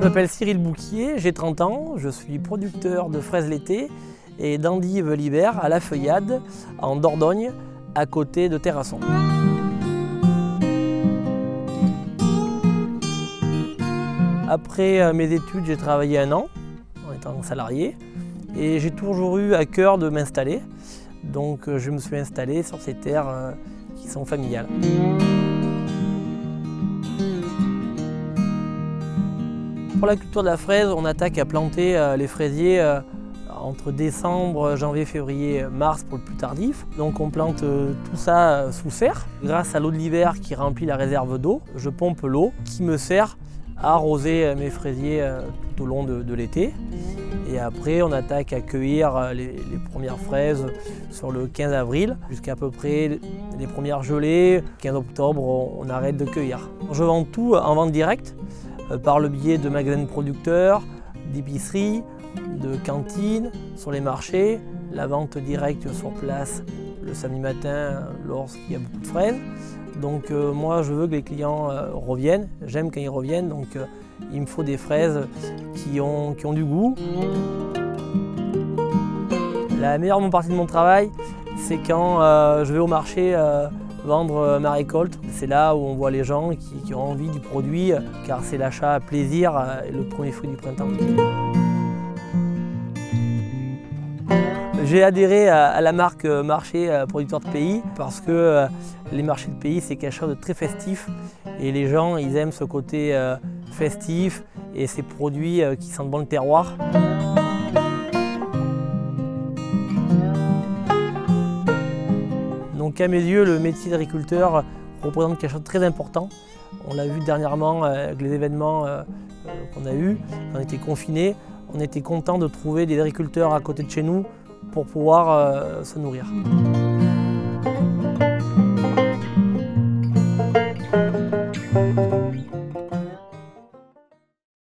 m'appelle Cyril Bouquier, j'ai 30 ans, je suis producteur de fraises l'été et d'endives l'hiver à la feuillade en Dordogne à côté de Terrasson. Après euh, mes études, j'ai travaillé un an en étant salarié et j'ai toujours eu à cœur de m'installer. Donc euh, je me suis installé sur ces terres euh, qui sont familiales. Pour la culture de la fraise, on attaque à planter les fraisiers entre décembre, janvier, février, mars pour le plus tardif. Donc on plante tout ça sous serre. Grâce à l'eau de l'hiver qui remplit la réserve d'eau, je pompe l'eau qui me sert à arroser mes fraisiers tout au long de, l'été. Et après, on attaque à cueillir les, premières fraises sur le 15 avril jusqu'à peu près les premières gelées. 15 octobre, on, arrête de cueillir. Je vends tout en vente directe par le biais de magasins producteurs, d'épiceries, de cantines, sur les marchés, la vente directe sur place le samedi matin lorsqu'il y a beaucoup de fraises. Donc euh, moi je veux que les clients euh, reviennent, j'aime quand ils reviennent, donc euh, il me faut des fraises qui ont, qui ont du goût. La meilleure partie de mon travail, c'est quand je vais au marché vendre ma récolte. C'est là où on voit les gens qui, ont envie du produit, car c'est l'achat à plaisir, le premier fruit du printemps. J'ai adhéré à, la marque euh, marché euh, producteur de pays parce que euh, les marchés de pays c'est quelque chose de très festif et les gens ils aiment ce côté festif et ces produits qui sentent bon le terroir. À mes yeux le métier d'agriculteur représente quelque chose de très important. On l'a vu dernièrement avec les événements qu'on a eus, on était confinés, on était content de trouver des agriculteurs à côté de chez nous pour pouvoir euh, se nourrir.